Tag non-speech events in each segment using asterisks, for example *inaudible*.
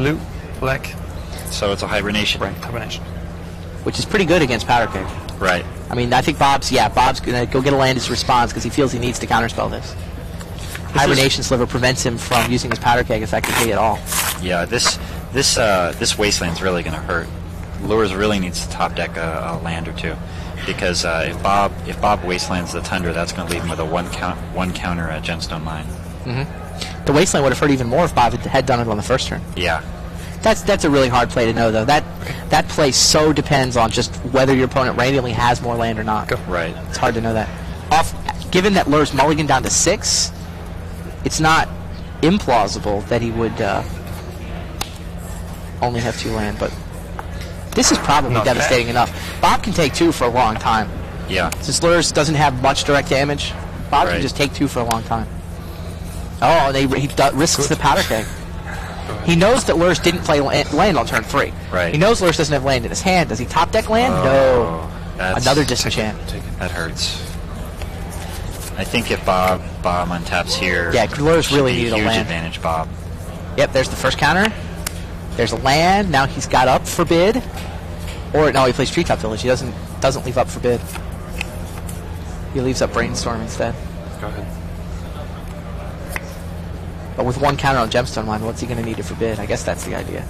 Blue, black, So it's a hibernation. right, hibernation. which is pretty good against Powder Keg. Right. I mean, I think Bob's yeah, Bob's gonna go get a land as response because he feels he needs to counterspell this. Hibernation Sliver prevents him from using his Powder Keg effectively at all. Yeah. This this uh, this wasteland's really going to hurt. Lührs really needs to top deck a, a land or two, because uh, if Bob if Bob wastelands the Tundra, that's going to leave him with a one count one counter uh, gemstone mine. The Wasteland would have hurt even more if Bob had- had done it on the first turn. Yeah. That's that's a really hard play to know though. That that play so depends on just whether your opponent randomly has more land or not. Right. It's hard to know that. Off, given that Lührs mulligan down to six, it's not implausible that he would uh, only have two land. But this is probably Not devastating enough. Bob can take two for a long time. Yeah. Since Lührs doesn't have much direct damage, Bob can just take two for a long time. Oh, they, he do, risks the powder keg. He knows that Lührs didn't play land on turn three. Right. He knows Lührs doesn't have land in his hand. Does he top deck land? Oh, no. that's- Another disenchant. That hurts. I think if Bob Bob untaps here, Yeah, Lührs should really be needed a huge land. advantage. Bob. Yep, there's the first counter. There's a land. Now he's got up Forbid. Or no, he plays Treetop Village. He doesn't doesn't leave up Forbid. He leaves up Brainstorm instead. Go ahead. But with one counter on Gemstone mine, what's he going to need to forbid? I guess that's the idea.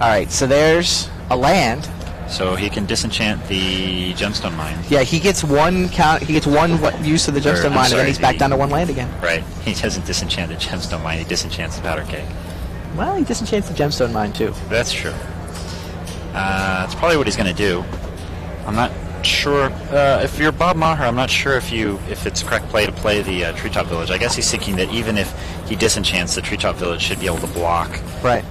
All right, so there's a land. So he can disenchant the gemstone mine. Yeah, he gets one count. He gets one what, use of the Gemstone I'm Mine, and then he's back down to one land again. Right. He doesn't disenchant the gemstone mine. He disenchants the powder keg. Well, he disenchants the Gemstone Mine too. That's true. Uh, that's probably what he's going to do. I'm not sure uh, if you're Bob Maher. I'm not sure if you if it's correct play to play the uh, treetop village. I guess he's thinking that even if he disenchants, the treetop village should be able to block, Right.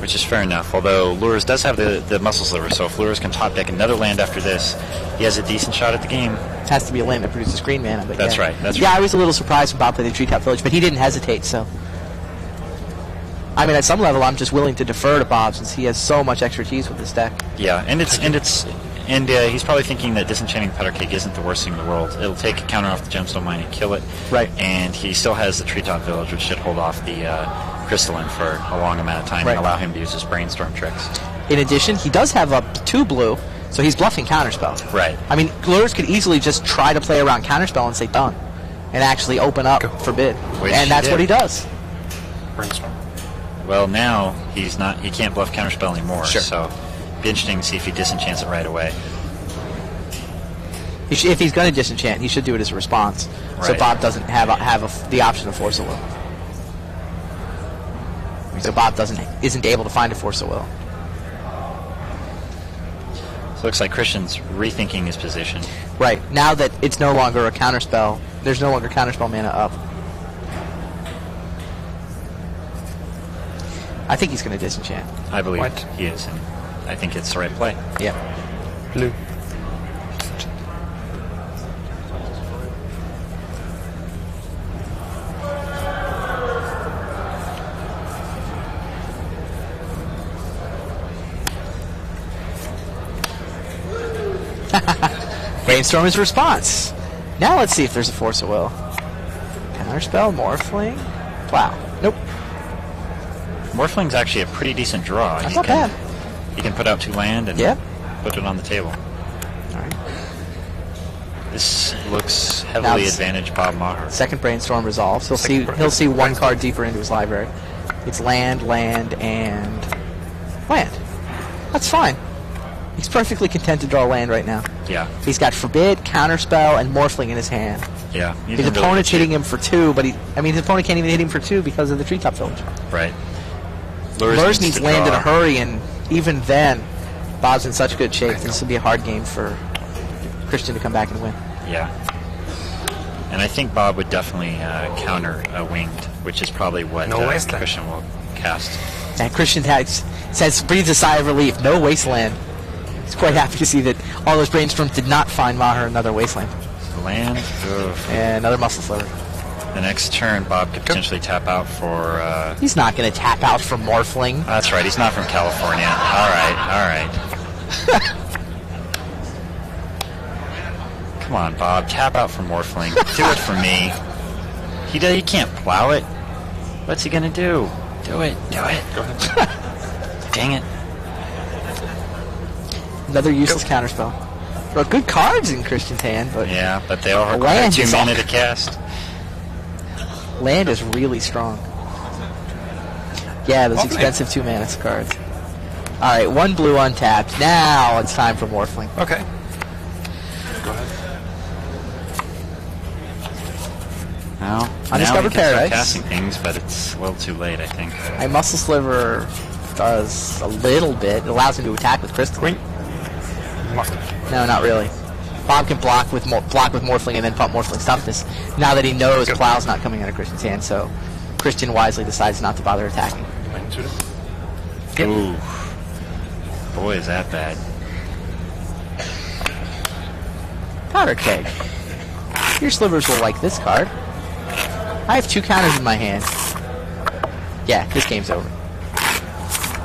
which is fair enough. Although Lührs does have the the muscle sliver, so if Lührs can top deck another land after this, he has a decent shot at the game. It has to be a land that produces green mana. But That's yeah. right, that's yeah, right. I was a little surprised when Bob played the Treetop Village, but he didn't hesitate. So, I mean, at some level, I'm just willing to defer to Bob since he has so much expertise with this deck. Yeah, and it's and it's and uh, he's probably thinking that disenchanting powder keg isn't the worst thing in the world. It'll take a counter off the gemstone mine and kill it. Right. And he still has the treetop village, which should hold off the uh, crystalline for a long amount of time Right. and allow him to use his brainstorm tricks. In addition, he does have up two blue, so he's bluffing Counterspell. Right. I mean, Lührs could easily just try to play around Counterspell and say done, and actually open up Go. Forbid. Which and that's did. what he does. Brainstorm. Well, now he's not. He can't bluff counterspell anymore. Sure. So, be interesting to see if he disenchants it right away. He sh- if he's going to disenchant, he should do it as a response, so Bob doesn't have a, have a f the option to Force of Will. So Bob doesn't isn't able to find a Force of Will. So looks like Christian's rethinking his position. Right now that it's no longer a counterspell, there's no longer counterspell mana up. I think he's going to disenchant. I believe What? he is, and I think it's the right play. Yeah. Blue. *laughs* Brainstorm his response. Now let's see if there's a force of will. Counterspell, Morphling. Wow. Nope. Morphling's actually a pretty decent draw. That's He not can, bad. He can put out two land and Yep. put it on the table. All right. This looks heavily advantaged advantage Bob Maher. Second brainstorm resolves. He'll see he'll see one card deeper into his library. It's land, land, and land. That's fine. He's perfectly content to draw land right now. Yeah, He's got forbid, counterspell, and morphling in his hand. yeah. His opponent's hitting him for two, but he I mean his opponent can't even hit him for two because of the treetop village. Right. Lührs needs to land in a hurry, and even then, Bob's in such good shape. This will be a hard game for Christian to come back and win. Yeah. And I think Bob would definitely uh, counter a winged, which is probably what No uh. Christian will cast. And Christian has, says breathes a sigh of relief. No wasteland. He's quite happy to see that all those brainstorms did not find Maher another wasteland Land. Ugh. and another muscle sliver. The next turn, Bob could potentially tap out for. Uh, He's not going to tap out for Morphling. that's right. He's not from California. All right. All right. *laughs* Come on, Bob. Tap out for Morphling. Do it for me. He does, He can't plow it. What's he gonna do? Do it. Do it. Go ahead. *laughs* Dang it. Another useless counterspell. Well, good cards in Christian's hand, but Yeah, but they all The require land two is mana to cast. *laughs* land is really strong. Yeah, those Lovely. expensive two mana cards. All right, one blue untapped. Now it's time for Morphling. Okay. Go ahead. Well, Undiscovered now we can start Paradise. casting things, but it's a little too late, I think. My Muscle Sliver does a little bit. It allows him to attack with Crystal. Queen. No, not really. Bob can block with more, block with Morphling and then pump Morphling Toughness. Now that he knows Plow's not coming out of Christian's hand, so Christian wisely decides not to bother attacking. Magnitude. Ooh. Boy, is that bad. Powder Keg. Your slivers will like this card. I have two counters in my hand. Yeah, this game's over.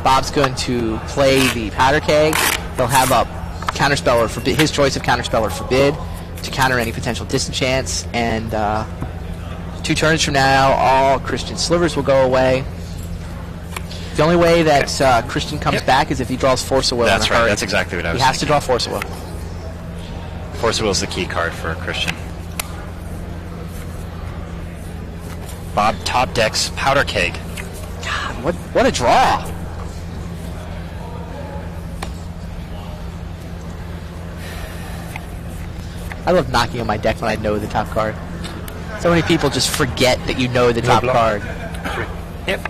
Bob's going to play the Powder Keg. He'll have up Counterspell or forbid, his choice of Counterspell or Forbid to counter any potential disenchants. And uh, two turns from now, all Christian slivers will go away. The only way that uh, Christian comes Yep. back is if he draws Force of Will. That's right. hurry. That's exactly what I He was has to draw Force of Will. Force of Will is the key card for Christian. Bob top decks Powder Keg. God, what what a draw! I love knocking on my deck when I know the top card. So many people just forget that you know the No top block. card. Yep.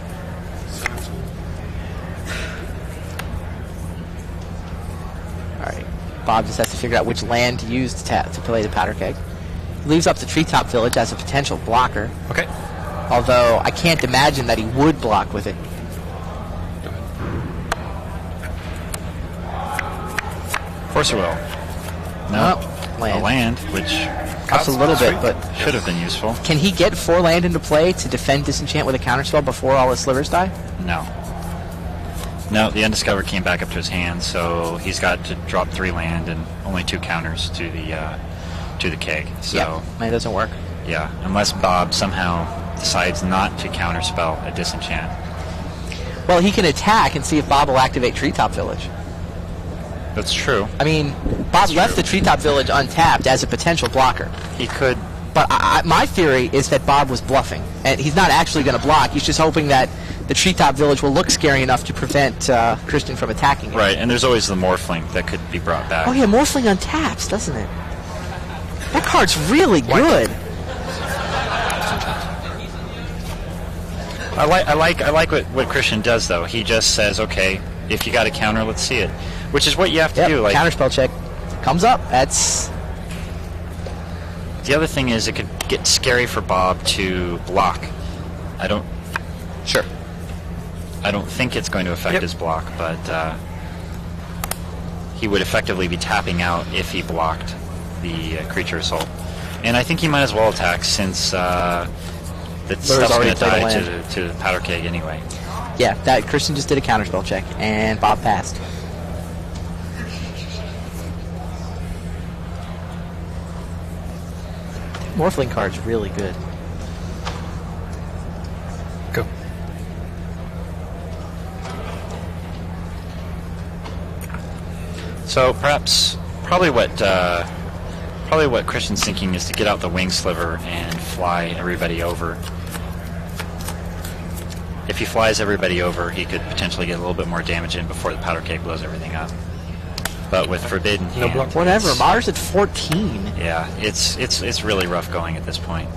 All right, Bob just has to figure out which land to use to, to play the powder keg. He leaves up the treetop village as a potential blocker, Okay. although I can't imagine that he would block with it. Of course he Will. No, A land. land, which costs a little bit, but should have been useful. can he get four land into play to defend disenchant with a counterspell before all his slivers die? No. No, the Undiscovered came back up to his hand, so he's got to drop three land and only two counters to the uh, to the keg. So yeah, it doesn't work. yeah, unless Bob somehow decides not to counterspell a disenchant. Well, he can attack and see if Bob will activate Treetop Village. That's true. I mean, Bob left the Treetop Village untapped as a potential blocker. He could. But I, I, my theory is that Bob was bluffing, and he's not actually going to block. He's just hoping that the Treetop Village will look scary enough to prevent uh, Christian from attacking it. Right, and there's always the Morphling that could be brought back. Oh yeah, Morphling untaps, doesn't it? That card's really good. I like I like I like what, what Christian does though. He just says, okay, if you got a counter, let's see it. Which is what you have to Yep, do. Like counterspell check comes up. That's the other thing is, it could get scary for Bob to block. I don't. sure. I don't think it's going to affect Yep. his block, but uh, he would effectively be tapping out if he blocked the uh, creature assault. And I think he might as well attack since uh, the stuff's going to die to, to the powder keg anyway. Yeah, that Christian just did a counterspell check, and Bob passed. Morphling card's really good. Go. So perhaps, probably what uh, probably what Christian's thinking is to get out the wing sliver and fly everybody over. If he flies everybody over, he could potentially get a little bit more damage in before the powder keg blows everything up. But with forbidden No hand, block. Whatever. Maher's at 14. Yeah, it's it's it's really rough going at this point,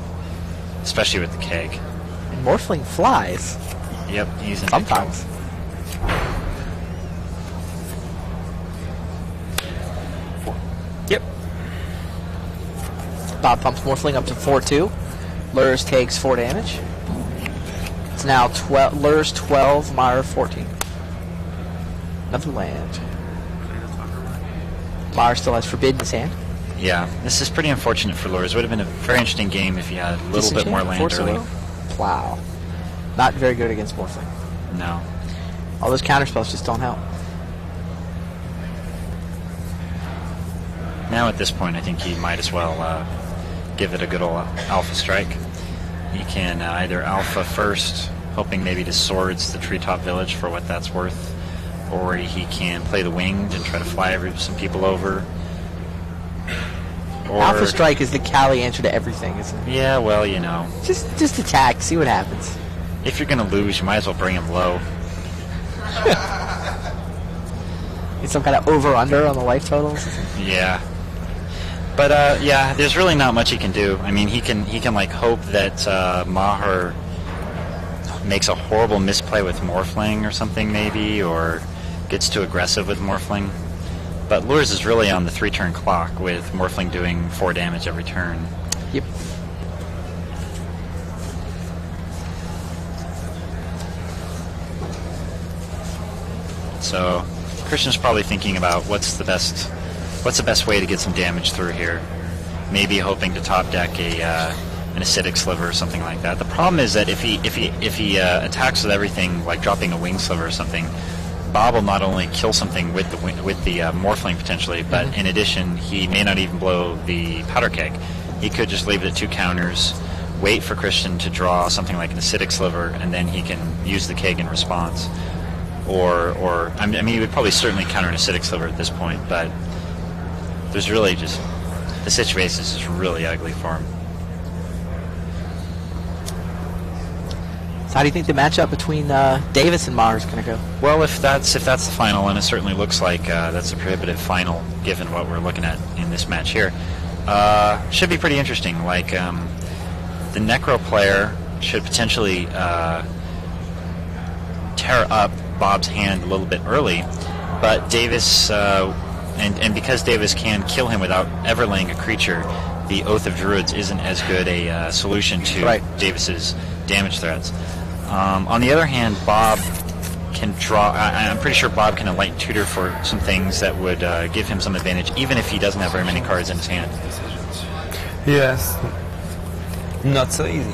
especially with the keg. And Morphling flies. Yep, he's in. Sometimes. Yep. Bob pumps Morphling up to 4-2. Lührs takes 4 damage. It's now 12. Lührs 12, Maher 14. Another land. Maher still has Forbid in hand. Yeah, this is pretty unfortunate for Lührs. Would have been a very interesting game if he had a little bit more land Force early. Plow. Not very good against Morphling. No. All those counterspells just don't help. Now at this point, I think he might as well uh, give it a good old alpha strike. He can uh, either alpha first hoping maybe to swords the treetop village for what that's worth, or he can play the winged and try to fly every, some people over. Or, Alpha Strike is the Cali answer to everything, isn't it? Yeah, well, you know, Just just attack, see what happens. if you're gonna lose, you might as well bring him low. *laughs* Get some kind of over under on the life totals. Yeah. But uh, yeah, there's really not much he can do. I mean, he can he can like hope that uh, Maher makes a horrible misplay with Morphling or something maybe, or gets too aggressive with Morphling. But Lührs is really on the three-turn clock with Morphling doing four damage every turn. Yep. So Christian's probably thinking about what's the best what's the best way to get some damage through here. Maybe hoping to top deck a uh, an acidic sliver or something like that. The problem is that if he if he if he uh, attacks with everything like dropping a wing sliver or something, Bob will not only kill something with the with the uh, morphling potentially, but in addition he may not even blow the powder keg. He could just leave it at two counters, wait for Christian to draw something like an acidic sliver, and then he can use the keg in response or or I mean, I mean he would probably certainly counter an acidic sliver at this point, but there's really just the situation is just really ugly for him. How do you think the matchup between uh, Davis and Maher is going to go? Well, if that's if that's the final, and it certainly looks like uh, that's a prohibitive final, given what we're looking at in this match here, uh, should be pretty interesting. Like um, the Necro player should potentially uh, tear up Bob's hand a little bit early, but Davis, uh, and and because Davis can kill him without ever laying a creature, the Oath of Druids isn't as good a uh, solution to Right. Davis's damage threats. Um, on the other hand, Bob can draw. I, I'm pretty sure Bob can Enlightened Tutor for some things that would uh, give him some advantage, even if he doesn't have very many cards in his hand. Yes. Not so easy.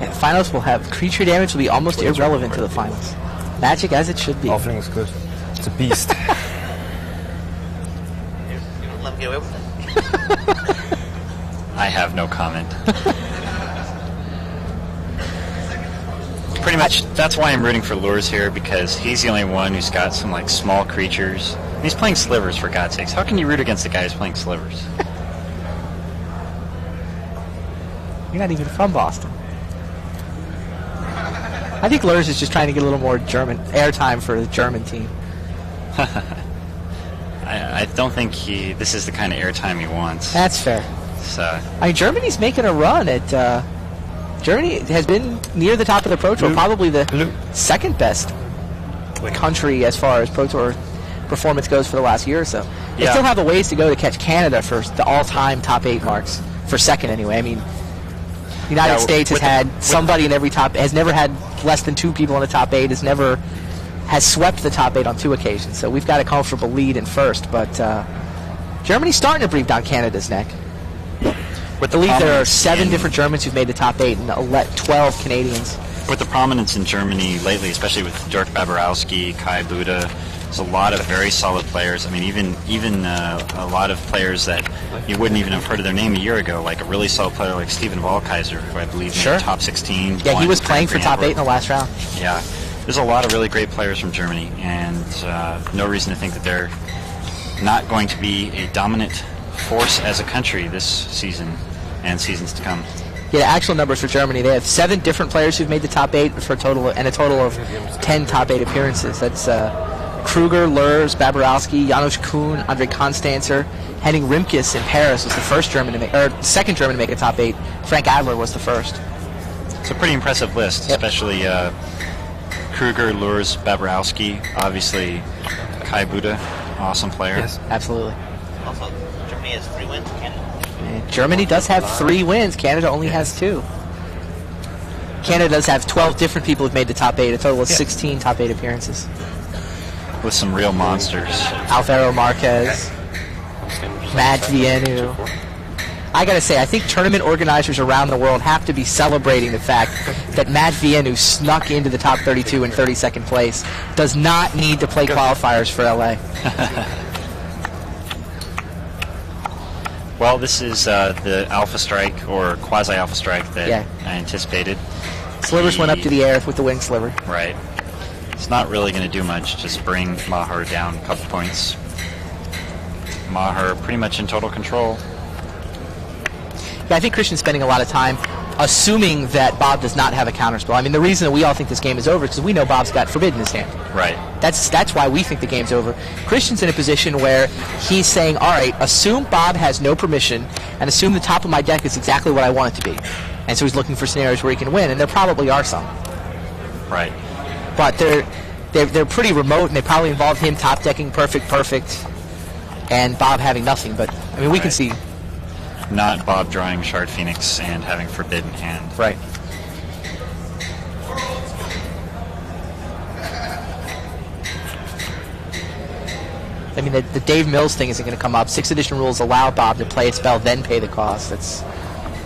Yeah, the finals will have creature damage will be almost irrelevant to the finals. Magic as it should be. Offering is good. It's a beast. *laughs* You don't let me away with it. *laughs* I have no comment. *laughs* Pretty much, that's why I'm rooting for Lührs here because he's the only one who's got some like small creatures. And he's playing slivers for God's sakes. How can you root against the guy who's playing slivers? *laughs* You're not even from Boston. I think Lührs is just trying to get a little more German airtime for the German team. *laughs* I, I don't think he. This is the kind of airtime he wants. That's fair. So, I mean, Germany's making a run at. Uh, Germany has been near the top of the Pro Tour, probably the second best country as far as Pro Tour performance goes for the last year or so. They Yeah. still have a ways to go to catch Canada for the all-time top eight marks for second anyway. I mean, the United Yeah, States has the- had with- somebody in every top, has never had less than two people in the top eight, has never has swept the top eight on two occasions. So we've got a comfortable lead in first, but uh, Germany's starting to breathe down Canada's neck. With I believe there are seven different Germans who've made the top eight and ele- 12 Canadians. with the prominence in Germany lately, especially with Dirk Baberowski, Kai Budde, there's a lot of very solid players. I mean, even even uh, a lot of players that you wouldn't even have heard of their name a year ago, like a really solid player like Steven Wallkaiser, who I believe Sure. top 16. Yeah, he was playing for top eight in the last round. Yeah, there's a lot of really great players from Germany, and uh, no reason to think that they're not going to be a dominant force as a country this season and seasons to come. Yeah, actual numbers for Germany, they have seven different players who've made the top eight for a total and a total of 10 top eight appearances. That's uh, Kruger, Lührs, Baberowski, Janosch Kühn, Andre Konstanczer, Henning Rimkes in Paris was the first German to make, or second German to make a top eight. Frank Adler was the first. It's a pretty impressive list, Yep. especially uh, Kruger, Lührs, Baberowski, obviously Kai Budde, awesome player. Yes. Absolutely. Also, Germany has three wins. Canada. Germany does have three wins. Canada only has two. Canada does have 12 different people who've made the top eight, a total of 16 top eight appearances. with some real monsters. Alvaro Marquez, Matt Vienu. I gotta say, I think tournament organizers around the world have to be celebrating the fact that Matt Vienu snuck into the top 32 in 32nd place, does not need to play qualifiers for LA. *laughs* Well, this is uh, the Alpha Strike or quasi Alpha Strike that Yeah. I anticipated. Slivers went up to the air with the wing sliver. Right. It's not really going to do much. Just bring Maher down a couple points. Maher pretty much in total control. Yeah, I think Christian's spending a lot of time assuming that Bob does not have a counterspell. I mean, the reason that we all think this game is over is because we know Bob's got Forbidden in his hand. Right. That's that's why we think the game's over. Christian's in a position where he's saying, "All right, assume Bob has no permission, and assume the top of my deck is exactly what I want it to be." And so he's looking for scenarios where he can win, and there probably are some, Right. but they're they're, they're pretty remote, and they probably involve him top decking perfect, perfect, and Bob having nothing. But I mean, we can see Not Bob drawing Shard Phoenix and having Forbid in hand. right. I mean, the, the Dave Mills thing isn't going to come up. Sixth edition rules allow Bob to play a spell, then pay the cost. That's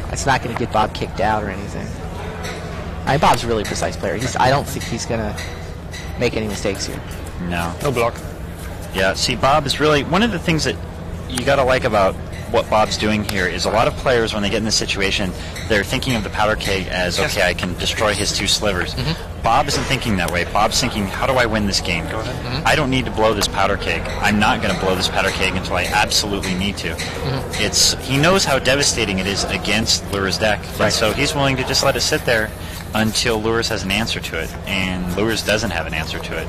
that's not going to get Bob kicked out or anything. I mean, Bob's a really precise player. He's, I don't think he's going to make any mistakes here. No. No block. Yeah, see, Bob is really one of the things that you got to like about what Bob's doing here is a lot of players, when they get in this situation, they're thinking of the powder keg as, okay, I can destroy his two slivers. Mm-hmm. Bob isn't thinking that way. Bob's thinking, how do I win this game? Mm-hmm. I don't need to blow this powder keg. I'm not going to blow this powder keg until I absolutely need to. Mm-hmm. It's He knows how devastating it is against Lührs's deck, and so he's willing to just let it sit there until Lührs has an answer to it, and Lührs doesn't have an answer to it.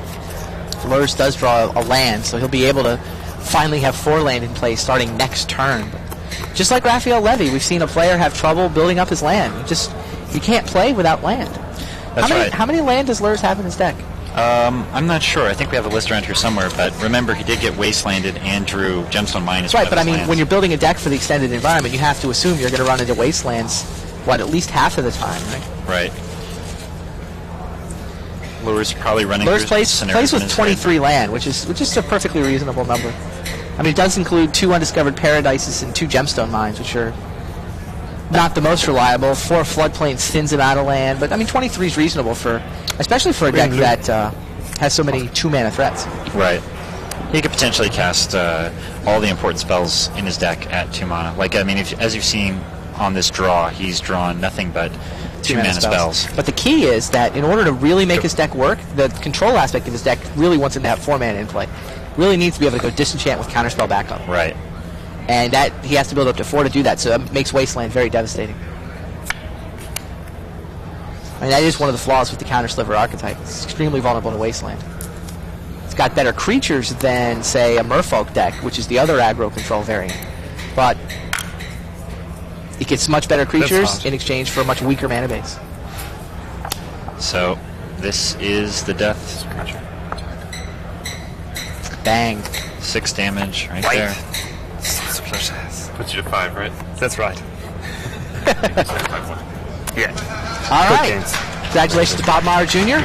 Lührs does draw a land, so he'll be able to finally have four land in play starting next turn. Just like Raphael Levy, we've seen a player have trouble building up his land. You just you can't play without land. That's how many right. how many land does Lührs have in his deck? Um, I'm not sure. I think we have a list around here somewhere, but remember, he did get wastelanded and drew Gemstone Mine That's right, but I mean, lands. when you're building a deck for the extended environment, you have to assume you're going to run into wastelands, what, at least half of the time, right? Right. Lührs probably running through plays, plays with 23 land, which is which is a perfectly reasonable number. I mean, it does include two undiscovered paradises and two gemstone mines, which are not the most reliable. Four floodplains thins him out of land, but I mean, 23 is reasonable for, especially for a deck that uh, has so many two mana threats. Right. He could potentially cast uh, all the important spells in his deck at two mana. Like, I mean, if, as you've seen on this draw, he's drawn nothing but two, mana, spells. But the key is that in order to really make his deck work, the control aspect of his deck really wants him to have four mana in play. Really needs to be able to go disenchant with counterspell backup. Right. and that he has to build up to four to do that. So that makes Wasteland very devastating. I mean, that is one of the flaws with the counter sliver archetype. It's extremely vulnerable to Wasteland. It's got better creatures than, say, a Merfolk deck, which is the other aggro control variant, but it gets much better creatures in exchange for a much weaker mana base. So, this is the death. Bang. Six damage right Right. there. Splashes. Puts you to five, right? That's right. Yeah. *laughs* All Good right. games. Congratulations to Bob Maher Jr.